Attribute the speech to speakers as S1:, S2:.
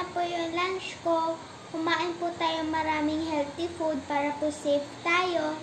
S1: na po yung lunch ko. Kumain po tayo maraming healthy food para po safe tayo.